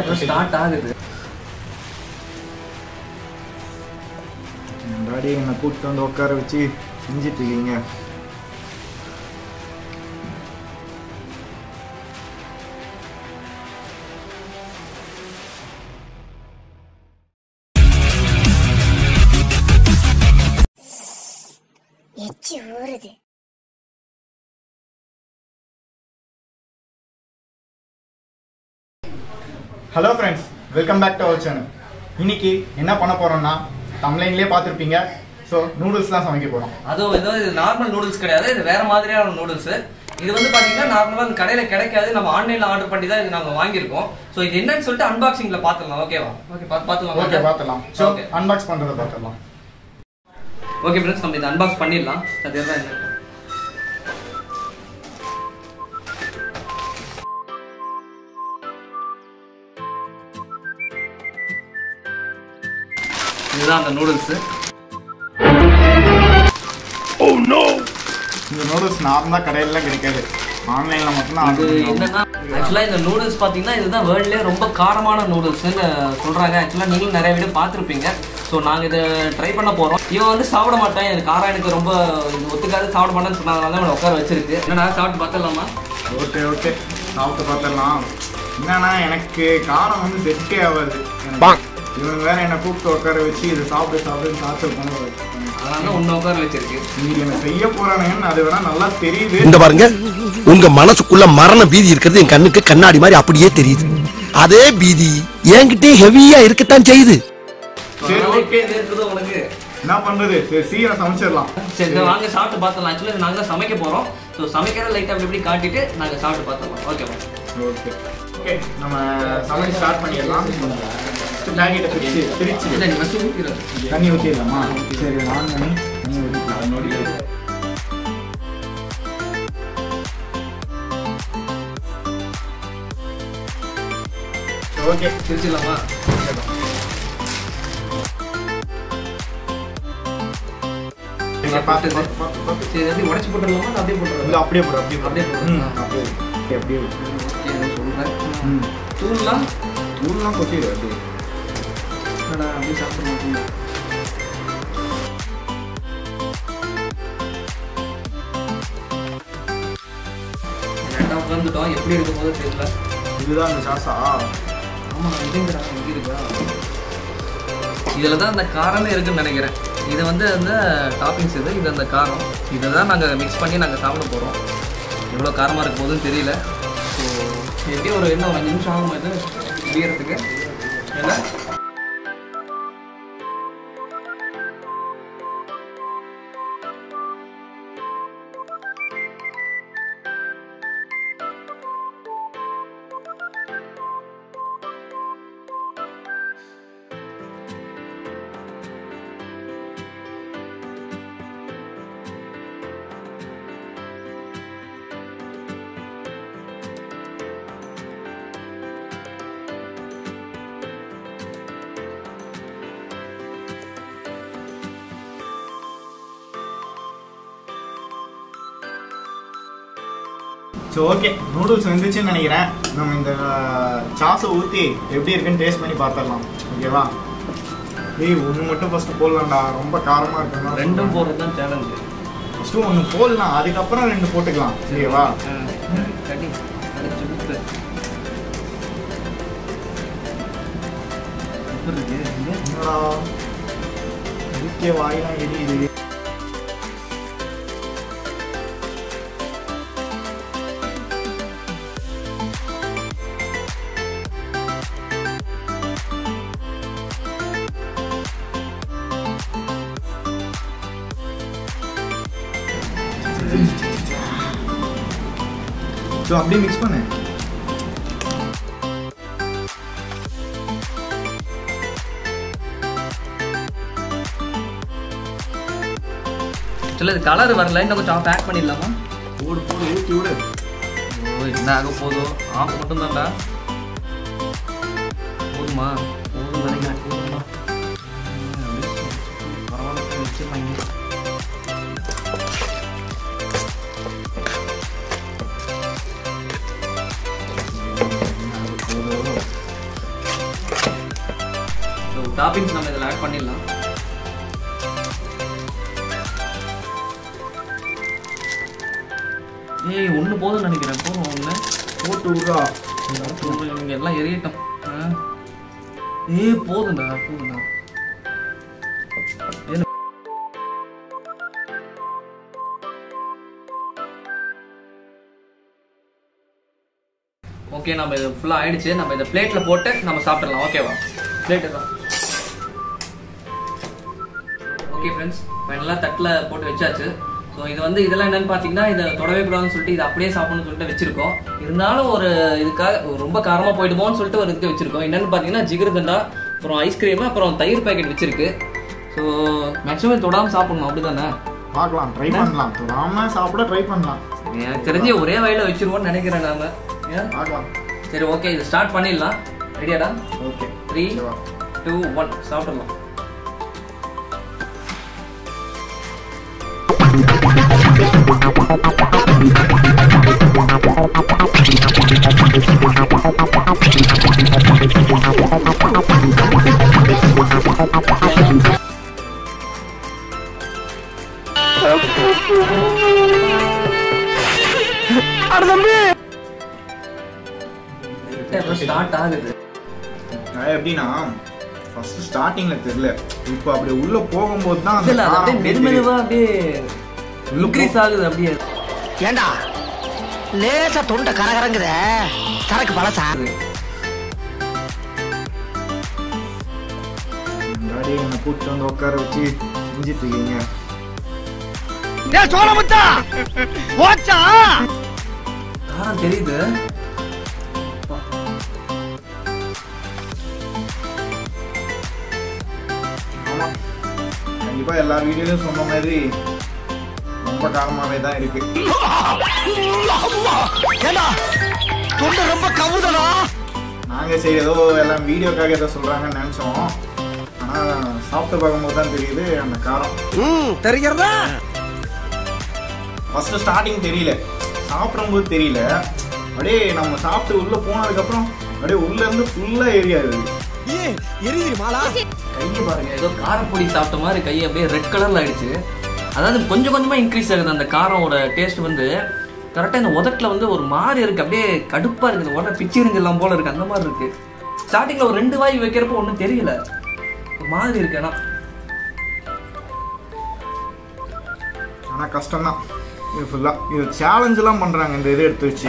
இப்போ ஸ்டார்ட் ஆகுது. டாடி என்னை கூப்பிட்டு வந்து உட்கார வச்சு செஞ்சிட்டு இருக்கீங்க? Hello friends welcome back to our channel இன்னைக்கு என்ன பண்ண போறோம்னா தமிழ்லேயே பார்த்துருப்பீங்க. ஸோ நூடுல்ஸ் தான் சமைக்க போகிறோம் அதுவும் ஏதோ இது நார்மல் நூடுல்ஸ் கிடையாது. இது வேற மாதிரியான நூடுல்ஸ் இது வந்து பாத்தீங்கன்னா நார்மலா இந்த கடையில கிடைக்காது. நம்ம ஆன்லைன்ல ஆர்டர் பண்ணி தான் இது நாங்க வாங்கியிருக்கோம். சோ இது என்னன்னு சொல்லிட்டு அன்பாக்சிங்ல பாத்துடலாம் ஓகேவா ஓகே பாத்துலாம் ஓகே பார்த்துலாம் ஸோ அன்பாக்ஸ் பண்ணுறதை பார்த்துடலாம். ஓகே ஃப்ரெண்ட்ஸ் நம்ம இதை அன்பாக்ஸ் பண்ணிடலாம். அது என்ன இதுதான் அந்த நூடுல்ஸ் இந்த நூடுல்ஸ் நார்மலாக கடையிலலாம் கிடைக்காது. ஆன்லைனில் மட்டும்தான் அது என்னன்னா ஆக்சுவலா இந்த நூடுல்ஸ் பாத்தீங்கன்னா இதுதான் வேர்ல்ட்லயே ரொம்ப காரமான நூடுல்ஸ்னு சொல்றாங்க. ஆக்சுவலா நீங்களும் நிறைய வீடியோ பார்த்துருப்பீங்க. ஸோ நாங்க இதை ட்ரை பண்ண போறோம். இவன் வந்து சாப்பிட மாட்டேன். எனக்கு காரம் எனக்கு ரொம்ப இது ஒத்துக்காது. சாப்பிட மாட்டேன்னு சொன்னதுனால தான் இவனை உட்கார வச்சிருக்கு. என்னடா சாப்பிட்டு பார்த்துடலாமா? Okay okay. சாப்பிட்டு பார்த்துடலாம். என்னன்னா எனக்கு காரம் வந்து செட்டே ஆகாது எனக்கு. இவங்க வேற என்னை கூப்பிட்டு உட்கார வச்சு இது சாப்பிட்டு சாப்பிட்டு டார்ச்சர் பண்ண அதனால தான் உன்னை உட்கார வச்சிருக்கு. இன்னைக்கு என்ன செய்ய போறானுங்கன்னு அது வேணா நல்லா தெரியுது. இந்த பாருங்க உங்க மனசுக்குள்ள மரண பீதி இருக்கிறது என் கண்ணுக்கு கண்ணாடி மாதிரி அப்படியே தெரியுது. அதே பீதி என்கிட்டயே ஹெவியா இருக்கத்தான் செய்யுது. சரி. இது இருக்குது உனக்கு. என்ன பண்றது? சரி சீக்கிரம் சமைச்சிடலாம். சரி வாங்க சாப்பிட்டு பார்த்துடலாம். ஆக்சுவலி நாங்க தான் சமைக்க போறோம். ஸோ சமைக்கிற லைட்டாக அப்படி இப்படி காட்டிட்டு நாங்க சாப்பிட்டு பார்த்துடலாம். ஓகேவா ஓகே. ஓகே நம்ம சமையல் ஸ்டார்ட் பண்ணிடலாம். பேக்கெட்டை பிரிச்சு பிரிச்சு. தண்ணி ஊற்றிடலாமா சரி நான் தண்ணி தண்ணி ஊற்றிக்கலாம் ஓகே பிரிச்சிடலாமா? பார்த்து உடச்சி போட்டுடலாமா? அப்படியே இல்ல அப்படியே போடு அப்படியே அப்படியே போடு. ம், அப்படியே போடு. சொல்கிறேன் தூள்லாம் தூள்லாம் கொட்டிடு அப்படி என்னடா அப்படியே சாப்பிட மாட்டேங்க உட்காந்துட்டோம் எப்படி இருக்கும் போது தெரியல இதுதான் அந்த சாசா ஆமாம் இதுங்கிறா இங்க இருக்கா இதில் தான் அந்த காரமே இருக்குன்னு நினைக்கிறேன். இது வந்து அந்த டாப்பிங்ஸ் இது இது அந்த காரம். இதை தான் நாங்கள் மிக்ஸ் பண்ணி நாங்கள் சாப்பிட போகிறோம் எவ்வளோ காரமாக இருக்க போதுன்னு தெரியல. எப்படியும் ஒரு இன்னும் ஒரு அஞ்சு நிமிஷம் ஆகும் இது முடியறதுக்கு. ஏன்னா ஸோ ஓகே நூடுல்ஸ் வந்துச்சுன்னு நினைக்கிறேன். நம்ம இந்த சாஸை ஊற்றி எப்படி இருக்குன்னு டேஸ்ட் பண்ணி பார்த்துடலாம். ஓகேவா ஏய் ஒன்று மட்டும் ஃபஸ்ட்டு போடலாம்டா. ரொம்ப காரமாக இருக்கணும் ரெண்டும் போடுறது தான் சேலஞ்சு ஃபஸ்ட்டு ஒன்று போடலாம். அதுக்கப்புறம் ரெண்டு போட்டுக்கலாம். ஓகேவா இதுக்கே வாயெல்லாம் எரியுது. ஸோ அப்படியே மிக்ஸ் பண்ணு ஆக்சுவலாக இது கலர் வரல இன்னும் கொஞ்சம் பேக் பண்ணிடலாமா? போடு போடு ஊற்றி விடு. ஓ என்ன ஆக போதும் ஆஃப் மட்டும் தான்டா போதுமா? டாப்பிங்ஸ் நம்ம இதில் ஆட் பண்ணிடலாம். ஏய் ஒன்று போதும்னு நினைக்கிறேன். போதும் ஒன்று போட்டு விட்றா. இவங்க எல்லாம் எரியட்டும். ஏ ஏய் போதுண்டா ஓகே நம்ம இது ஃபுல்லாக ஆயிடுச்சு. நம்ம இதை பிளேட்டில் போட்டு நம்ம சாப்பிடலாம். ஓகேவா பிளேட்டு தான் ஓகே ஃப்ரெண்ட்ஸ் ஃபைனலாக தட்டில் போட்டு வச்சாச்சு. ஸோ இது வந்து இதெல்லாம் என்னன்னு பார்த்தீங்கன்னா இதை தொடவே கூடாதுன்னு சொல்லிட்டு இதை அப்படியே சாப்பிடணும்னு சொல்லிட்டு வச்சிருக்கோம். இருந்தாலும் ஒரு இதுக்காக ரொம்ப காரமாக போயிடுமோன்னு சொல்லிட்டு ஒரு இதுக்கு வச்சிருக்கோம். என்னன்னு பார்த்தீங்கன்னா ஜிகிருதண்டா அப்புறம் ஐஸ்கிரீம் அப்புறம் தயிர் பாக்கெட் வச்சிருக்கு. ஸோ மேக்ஸிமம் தொடாமல் சாப்பிடணும். அப்படிதானே? பார்க்கலாம். ட்ரை பண்ணலாம். தொடாம சாப்பிட ட்ரை பண்ணலாம். எனக்கு தெரிஞ்சு ஒரே வயல வச்சிருவோம்னு நினைக்கிறேன் நாம? பார்க்கலாம். சரி ஓகே இது ஸ்டார்ட் பண்ணிடலாம். ரெடியாடா ஓகே த்ரீ டூ ஒன் சாப்பிடலாம். ஸ்டார்ட் ஆகுது. எப்படின்னா ஃபர்ஸ்ட் ஸ்டார்டிங்ல தெரியல. இப்போ அப்படியே உள்ள போகும்போது தான் அப்படியே மெது தெரியுது. மெதுவா அப்படியே உள்ள இன்க்ரீஸ் ஆகுது அப்படியே. ஏண்டா? லேசா தொண்டை கரகரங்குத. சரக்கு பழசா? டாடி என்னை கூப்பிட்டு வந்து உட்கார வச்சு செஞ்சிட்டு இருக்கீங்க. டேய் சோழமுத்தா! போச்சா? காரம் தெரியுது. கண்டிப்பா எல்லா வீடியோலையும் சொன்ன மாதிரி காரமாவே தான் இருக்கு ரொம்ப கவுதடா. நாங்க சரி ஏதோ எல்லாம் வீடியோக்காக ஏதோ சொல்றாங்கன்னு நினைச்சோம். ஆனா சாப்பிட்டு பார்க்கும்போது தான் தெரியுது அந்த காரம். தெரிகிறதா? ஃபர்ஸ்ட் ஸ்டார்டிங் தெரியல. சாப்பிடும்போது தெரியல. அப்படியே நம்ம சாப்பிட்டு உள்ள போனதுக்கப்புறம் அப்படியே உள்ள இருந்து ஃபுல்லா எரியுது. மாலா. கையை பாருங்க ஏதோ காரப்பொடி சாப்பிட்ட மாதிரி கை அப்படியே ரெட் கலர்ல ஆயிடுச்சு அதாவது கொஞ்சம் கொஞ்சமா இன்க்ரீஸ் ஆகுது. அந்த காரோட டேஸ்ட் வந்து கரெக்டா இந்த உதட்டுல வந்து ஒரு மாதிரி இருக்கு. அப்படியே கடுப்பா இருக்குது. உடனே பிச்சு எல்லாம் போல இருக்கு. அந்த மாதிரி இருக்கு. ஸ்டார்டிங்ல ஒரு ரெண்டு வாய் வைக்கிறப்போ ஒன்றும் தெரியல. ஒரு மாதிரி இருக்கு ஆனா. ஆனா கஷ்டம்தான். இது ஃபுல்லா இது சேலஞ்ச் எல்லாம் பண்றாங்க. இந்த இதை எடுத்து வச்சு.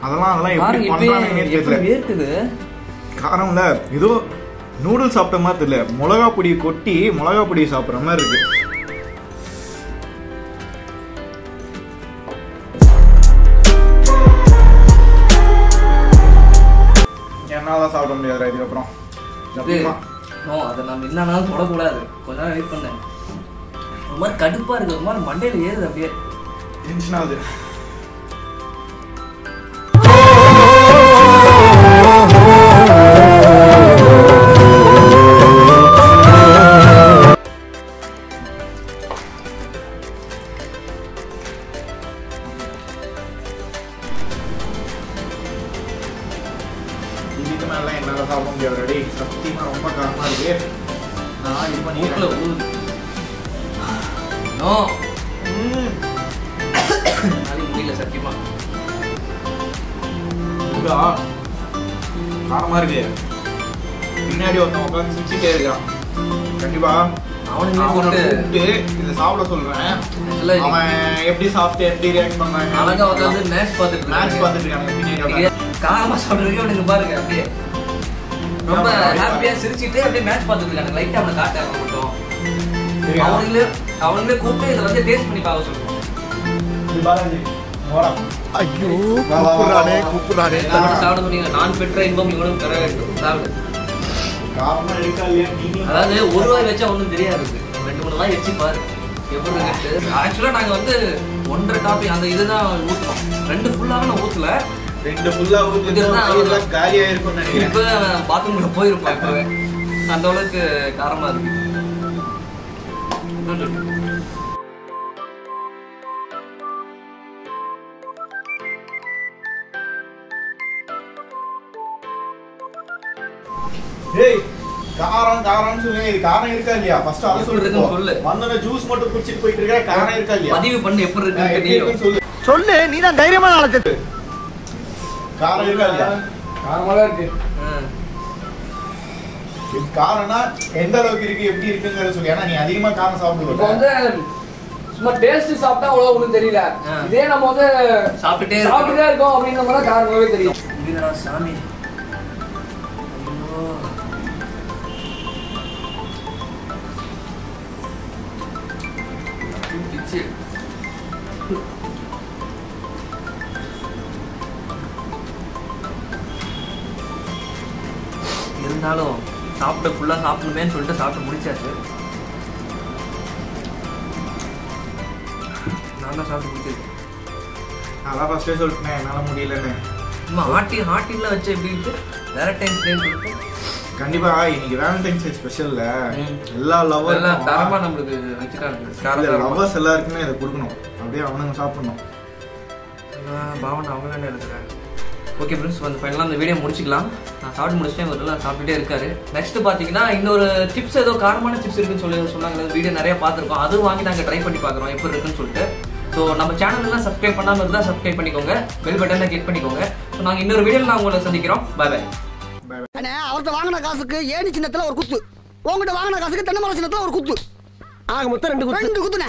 அதெல்லாம் அதெல்லாம் எப்படி எப்படி தெரியல. காரம்ல ஏதோ நூடுல்ஸ் சாப்பிட்ட மாதிரி தெரியல. மிளகா பொடியை கொட்டி மிளகா பொடியை சாப்பிட்ற மாதிரி இருக்கு. இது நோ அதை நம்ம என்னன்னாலும் தொடக்கூடாது. கொஞ்ச நேரம் வெயிட் பண்ணேன் ஒரு மாதிரி கடுப்பா இருக்கு. ஒரு மாதிரி மண்டையில ஏறுது அப்படியே. டென்ஷன் ஆகுது. மேல என்னால சாப்பிட முடியாது ரெடி சத்தியமா ரொம்ப காரமா இருக்கு. நான் இது ஊறுது நோ. முடியல சத்தியமா. இதுடா, காரமா இருக்கு. பின்னாடி ஒருத்தன் உட்காந்து சிரிச்சுட்டே இருக்கான். கண்டிப்பா. அவனுங்களே அவனை போட்டு கூப்பிட்டு இதை சாப்பிட சொல்றேன். அவன் எப்படி சாப்பிட்டு எப்படி ரியாக்ட் பண்ணாங்க அழகா உட்காந்து மேட்ச் பார்த்துட்டு மேட்ச். பார்த்துட்டு இருக்காங்க பின்னாடி. காரமா சாப்பிடுறதுக்கு அவனுக்கு பாருங்க அப்படியே. ரொம்ப. ஹாப்பியா சிரிச்சிட்டு அப்படியே மேட்ச் பார்த்துட்டு இருக்காங்க. லைட்டா அவனை காட்டாங்க மட்டும் சரியா? அவனுங்களே அவனுங்களே கூப்பிட்டு இதை வந்து டேஸ்ட் பண்ணி பார்க்க சொல்லுவோம். ஐயோ கூப்பிடுறானே. கூப்பிடுறானே. சாப்பிட முடியுங்க நான் பெற்ற இன்பம் இவனும் பெற வேண்டும். சாப்பிடு. அதாவது ஒரு வாய் வச்சா ஒன்றும் தெரியாது. ரெண்டு மூணு வாய் வச்சு பாரு. எப்படி ஆக்சுவலாக நாங்கள் வந்து ஒன்றரை காப்பி அந்த இதுதான் ஊற்றுறோம் ரெண்டு ஃபுல்லாக நான் ஊற்றல ரெண்டு ஃபுல்லா ஊத்தி இதுதான் வயிறுலாம் காலியா இருக்கும்னு நினைக்கிறேன். இப்போ பாத்ரூம்ல போயிருப்பேன் இப்போவே. அந்த அளவுக்கு காரமா இருக்கு. ஏய் காரம் காரம் காரம்னு சொல்லுங்க இது காரம் இருக்கா இல்லையா? ஃபர்ஸ்ட் அதை இருக்குன்னு சொல்லு. சொல்லு. வந்தோட ஜூஸ் மட்டும் குடிச்சிட்டு போயிட்டு இருக்க காரம் இருக்கா இல்லையா? பதிவு பண்ணு எப்படி இருக்கு சொல்லு. சொல்லு நீ தான் தைரியமான ஆளு காரம் இருக்கா இல்லையா? காரமாக இருக்கு. காரம்னா எந்த அளவுக்கு இருக்கு எப்படி இருக்குங்கிறத சொல்லு. ஏன்னா நீ அதிகமா காரம் இப்போ சாப்பிடுவ வந்து சும்மா டேஸ்ட் சாப்பிட்டா அவ்வளோ ஒன்றும் தெரியல. இதே நம்ம வந்து சாப்பிட்டுட்டே சாப்பிட்டுட்டே இருக்கோம் அப்படின்ற மாதிரி காரணமாவே தெரியும். சாமி. பிச்சு. இருந்தாலும் சாப்பிட்டு ஃபுல்லாக சாப்பிடணுமேன்னு சொல்லிட்டு சாப்பிட்டு முடிச்சாச்சு. நான் தான் சாப்பிட்டு முடிச்சிருக்கேன் அதான் ஃபர்ஸ்டே சொல்லிட்டேன் என்னால முடியலன்னு. சும்மா ஆட்டி ஆட்டிலாம் வச்சு எப்படி இருக்கு? வேலண்டைன்ஸ் டே சொல்லிட்டு. கண்டிப்பா இன்னைக்கு வேலண்டைன்ஸ் டே ஸ்பெஷல்ல. எல்லா எல்லாம் தரமா நம்மளுக்கு வச்சுட்டாங்க. லவ்வர்ஸ் எல்லாருக்குமே இதை கொடுக்கணும். அப்படியே அவனுங்க சாப்பிடணும். பாவன் அவங்க என்ன எடுக்கிறேன் ஓகே ஃப்ரெண்ட்ஸ் வந்து ஃபைனலாக அந்த வீடியோ முடிச்சிக்கலாம். நான் சாப்பிட்டு முடிச்சிட்டேன் இவர் எல்லாம் சாப்பிட்டுட்டே இருக்காரு. நெக்ஸ்ட் பார்த்தீங்கன்னா இன்னொரு சிப்ஸ் ஏதோ காரமான சிப்ஸ் இருக்குன்னு சொல்லி சொன்னாங்க. வீடியோ நிறைய பார்த்துருக்கோம். அதுவும் வாங்கி நாங்கள் ட்ரை பண்ணி பார்க்குறோம் எப்படி இருக்குன்னு சொல்லிட்டு. ஸோ நம்ம சேனல் எல்லாம் சப்ஸ்கிரைப் பண்ணாமல் இருந்தால் சப்ஸ்கிரைப் பண்ணிக்கோங்க. பெல் பட்டனை கிளிக் பண்ணிக்கோங்க. ஸோ நாங்கள் இன்னொரு வீடியோவில் நான் உங்களை சந்திக்கிறோம். பை பை அண்ணே அவர்கிட்ட வாங்கின காசுக்கு ஏணி சின்னத்துல ஒரு குத்து. உங்ககிட்ட வாங்கின காசுக்கு தென்னை மரம் சின்னத்துல ஒரு குத்து. ஆக மொத்தம் ரெண்டு குத்து. ரெண்டு குத்துனே